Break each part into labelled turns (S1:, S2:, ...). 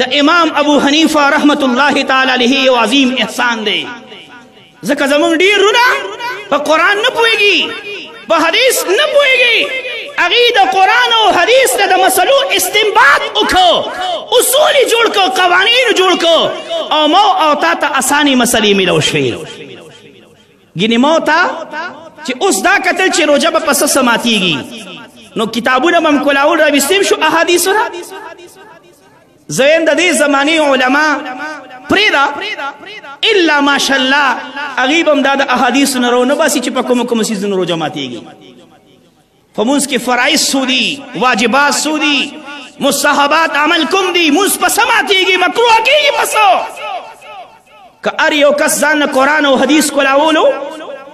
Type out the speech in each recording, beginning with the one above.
S1: د امام ابو حنیفه رحمت الله تعالی علیه یو عظیم احسان دی ځکه زمونږ ډیر رونه په قران نه پويږي په حدیث نه پويږي اغي د قران او حدیث د مسلو استنباط وکړو اصول جوړ کو قوانین جوړ کو او مو او تا ته اساني مسلې ملو شي ګینه موتا چې اوس دا قتل چې روزه په پس سماتيږي نو کتابونه مم کولاول را وستیم شو احادیث را زین د دې زماني علما پریدا الا ماشاءالله اغیبم دا د احادیث نه رونه باسي چې په کوم کوم سيزونو روزه ماتيږي په مونږ کې فرایض سودي واجبات سودي مستحبات عمل کوم دي مونږ په سماتيږي مکروه کېږي پسو که ار یو کس ځان قرآن او حدیث کولاولو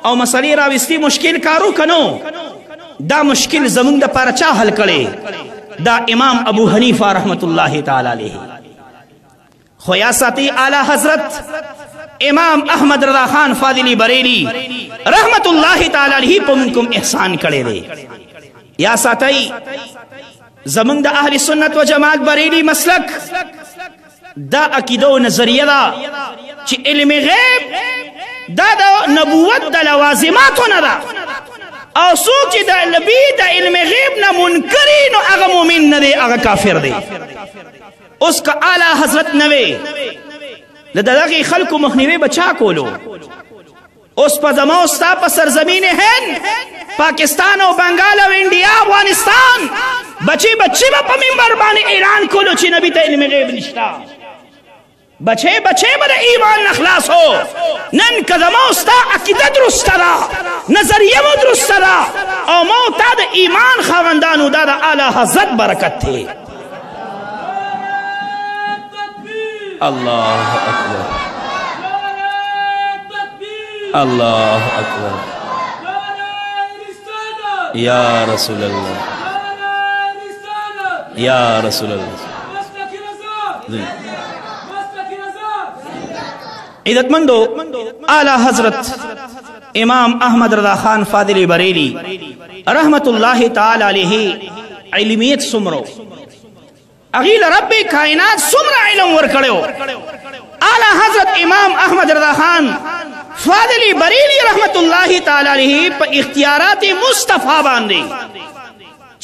S1: او مسلې راوستي مشکل کارو کنو دا مشکل زمونږ د پاره چا حل کړي دا امام ابو حنیفه رحمت الله تعالی علیه خو یا ساتي اعلی حضرت امام احمد رضا خان فاضلی بریلی رحمت الله تعالی علیه په موږ کوم احسان کړی دی یا ساتي زمنګ د اهل سنت و جماعت بریلی مسلک دا عقیده او نظریه دا چې علم غیب دا د نبوت د لوازماتو نه ده او څوک چې د نبی د علم غیب نه منکرین او هغه مؤمن نه دی هغه کافر دی اوس که اعلی حضرت نه وي د دغه خلکو مخنیوي بچا کولو اوس په زما او ستا په سرزمین هند پاکستان او بنگال او انډیا افغانستان بچي بچي به په منبر باندې اعلان کولو چې نبی ته علم غیب نشتا بچي بچي به د ایمان نه خلاص هو نن که زما او ستا عقیده درسته ده نظریه مو درسته ده او ما او تا د ایمان خاوندانو دا د اعلی حضرت برکت دی الله اکبر الله اکبر یا رسول الله یا رسول الله عزت مندو اعلی حضرت امام احمد رضا خان فاضل بریلی رحمت الله تعالی علیه علمیت سمرو اغیل رب کائنات سمر علم ورکړو اعلی حضرت امام احمد رضا خان فاضلی بریلی رحمت الله تعالی علیه په اختیارات مصطفی باندې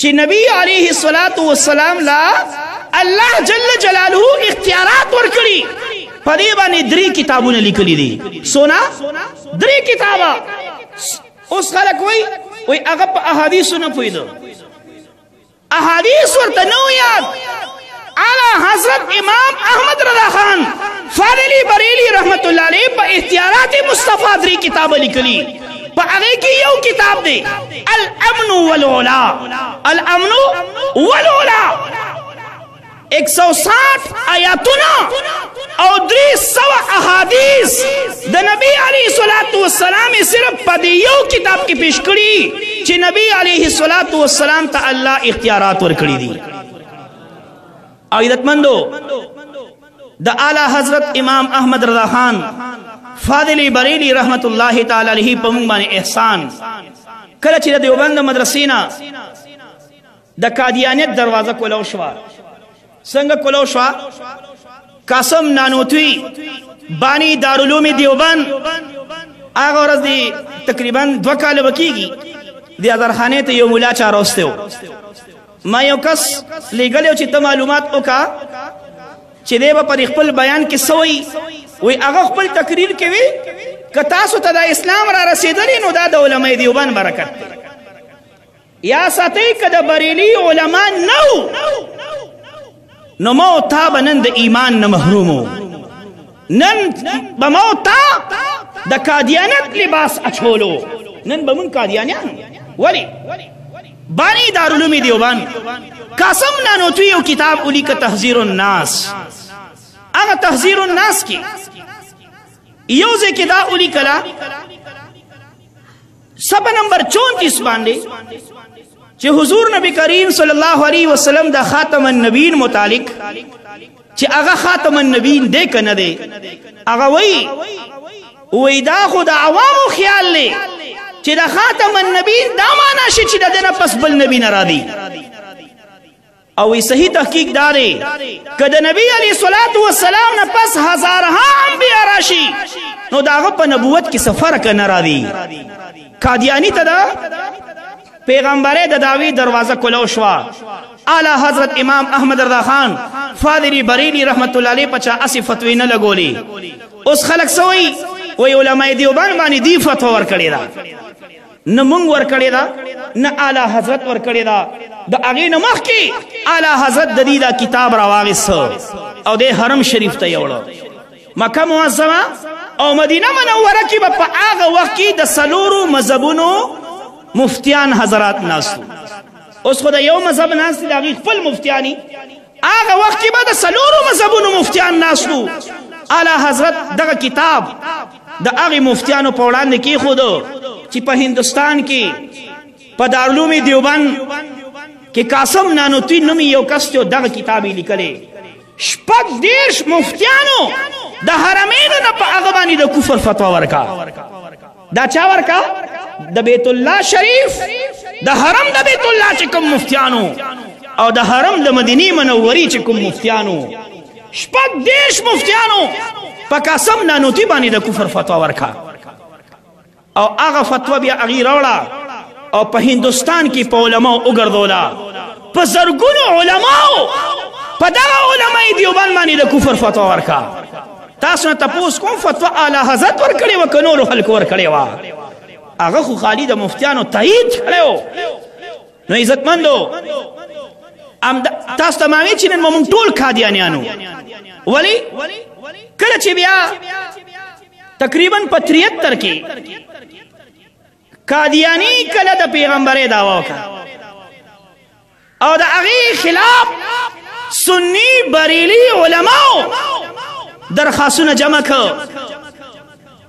S1: چې نبی علیه الصلاۃ والسلام لا الله جل جلاله اختیارات ورکړي په دې باندې درې کتابونه لیکلي دي سونا درې کتابه اوس خلک وای وای هغه په احادیثو نه پویدو احادیث ورته نو یاد اعلی حضرت امام احمد رضا خان فاضلی بریلی رحمت الله علیه په اختیارات مصطفی درې کتاب لیکلی په هغه کې یو کتاب دی الامن والعلا الامن والعلا 160 آیاتونه او 300 احادیث د نبی علی صلوات و سلام صرف په دې یو کتاب کې پیش کړي چې نبی علیه صلوات و سلام ته الله اختیارات ورکړي دي او عزتمندو د اعلی حضرت امام احمد رضا خان فاضل بریلی رحمت الله تعالی علیه په موږ باندې احسان کله چې د دیوبند مدرسې نه د قادیانیت دروازه کولو شو څنګه کولو شو قاسم نانوتوی بانی دارالعلوم دیوبند هغه ورځ دی تقریبا دوه کال وکیږي د اذرخانه ته یو مولا چا راوسته و ما یو کس لګل چې ته معلومات وکا چې دی په خپل بیان کې سوی وی هغه خپل تقریر کوي که تاسو ته د اسلام را رسیدلی نو دا د علماء دیوبند برکت دی یا ساتي که د بریلی علما نه نو مو تا بنند ایمان نه محرومو نن به مو تا د قادیانت لباس اچولو نن به مون قادیانیان ولی بانی دارالعلوم دیوبند قاسم نانوتوی یو کتاب اولی که تحذیر الناس هغه تحذیر الناس کې یو ځکه دا اولی کلا صفحه نمبر 34 باندې چې حضور نبی کریم صلی الله علیه وسلم د خاتم النبیین متعلق چې هغه خاتم النبیین دی کنه دی هغه وای وای دا خو د عوامو خیال لې چې د خاتم النبیین دا معنا شي چې د دنه پس بل نبی نه را دي او صحیح تحقیق داري کله د نبی علی صلوات و سلام نه پس هزارها انبیا راشي نو داغه په نبوت کې سفر کنه را دي قادیانی ته دا پیغمبره د داوی دروازه کولو شو اعلی حضرت امام احمد رضا خان فاضلی بریلی رحمت الله علیه پچا اسی فتوی نه لګولی اوس خلک سوئی وی علماء دیوبان باندې دی فتوا ور کړی دا نه مونږ ورکړی دا نه اعلی حضرت ورکړی دا د هغه نه مخ کې اعلی حضرت د دې دا کتاب راواغس او د حرم شریف ته یوړو مکه معظمه او مدینه منوره کې په هغه وخت کې د سلورو مذهبونو مفتیان حضرات ناسو اوس خو د یو مذهب ناس دي د خپل مفتیانی هغه وخت کې به د سلورو مذهبونو مفتیان ناست وو اعلی حضرت دغه کتاب د هغه مفتیانو په وړاندې کې خود چې په هندستان کې په دارلوم دیوبند کې قاسم نانوتوی نومي یو کس ته دغه کتاب لیکلی شپږ دیرش مفتیانو د حرمینو نه په هغه باندې د کفر فتوا ورکا دا چا ورکا د بیت الله شریف د حرم د بیت الله چې کوم مفتیانو او د حرم د مدینه منورې چې کوم مفتیانو شپږ دیش مفتیانو په قسم نه نوتی باندې د کفر فتوا ورکا او هغه فتوا بیا هغه راوړه او په هندستان کې په علماو وګرځولا په زرګونو علماو په دغه علماي دیوبند باندې د کفر فتوا ورکا تاسو نه تپوس کوم فتوا اعلی حضرت ور کړی و کنو له خلق ور کړی و هغه خو خالی د مفتیانو تایید کړو نو عزت مندو ام تاسو ته ماوی چې نن موږ ټول قادیانیانو ولی کله چې بیا تقریبا په 73 کې قادیانی کله د پیغمبري داوا وکړه او د هغه خلاف سنی بریلی علماو درخواستونه جمع کړ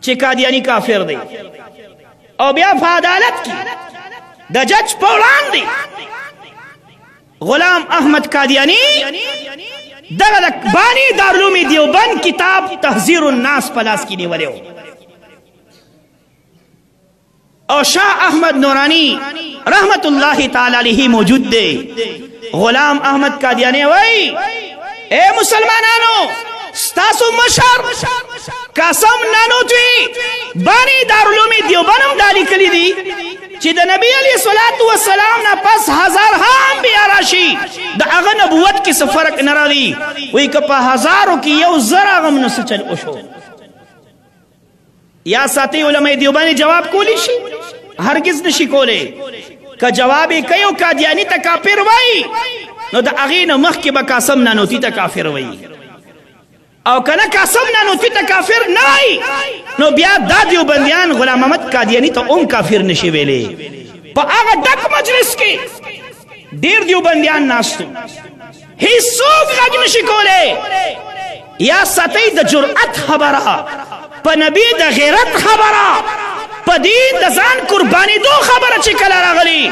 S1: چې قادیانی کافر دی او بیا په عدالت کې د جج په وړاندې غلام احمد قادیانی دغه د بانی دارلوم دیوبند کتاب تحذير الناس پلاس کې نیولیو او شاه احمد نورانی رحمت الله تعالی علیه موجود دی غلام احمد قادیانی وای اے مسلمانانو ستاسو مشر قسم نانو دوی بانی دارالعلوم دیوبنم دالی کلی دی چې د نبی علی صلوات و سلام نه پس هزار هم بیا راشي د هغه نبوت کې څه فرق نه راغی وای که په هزارو کې یو زر هغه نو څه چل وشو یا ساتي علماء دیوبانی جواب کولی شي هرگز نشي کولی که جواب یې کوي او قادیاني ته کافر وایي نو د هغې نه مخکې به قاسم نانوتي ته کافر وایي او کنه قاسم نانوتي ته کافر نه وایي نو بیا دا دیوبندیان غلام محمد قادیاني ته هم کافر نشي ویلی په هغه ډک مجلس کې ډېر دیوبندیان ناستو هیڅوک غږ نشي کولی یا ستی د جرأت خبره په نبی د غیرت خبره په دین د ځان قرباني دو خبره چې کله راغلی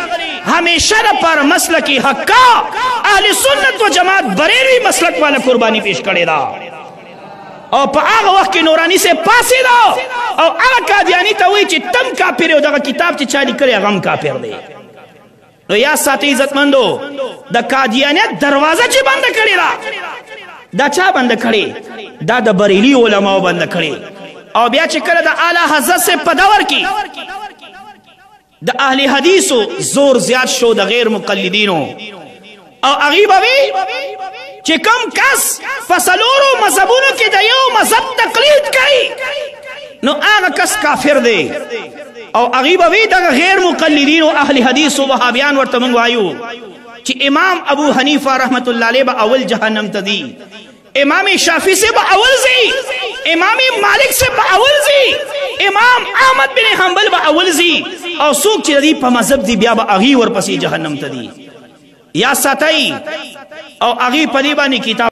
S1: همیشه د پر مسلکی حق اهل سنت و جماعت بریری مسلک والا قرباني پیش کړی دا او په هغه وخت کې نورانی سه پاسې دا او هغه قادیانی ته وی چې تم کافر یو دغه کتاب چې چالي کړی هغه کافر دی نو یا ساتي عزت مندو د قادیانیت دروازه چې بند کړی دا دا چا بند کړی دا د بریلی علماو بند کړی او بیا چې کله د اعلی حضرت سے په دور کې د اهل حدیثو زور زیات شو د غیر مقلدینو او هغه به وي چې کوم کس په سلورو مذهبونو کې د یو مذهب تقلید کوي نو هغه کس کافر دی او هغه به وي د غیر مقلدین او اهل حدیث او وهابیان ورته موږ وایو چې امام ابو حنیفه رحمت الله علیه به اول جهنم ته دی امام شافعی سے با اول زی امام مالک سے با اول زی امام احمد بن حنبل با اول زی او سوک چی دی پا مذہب دی بیا با اغی ور پسی جہنم تا دی یا ساتای او اغی پدی بانی کتاب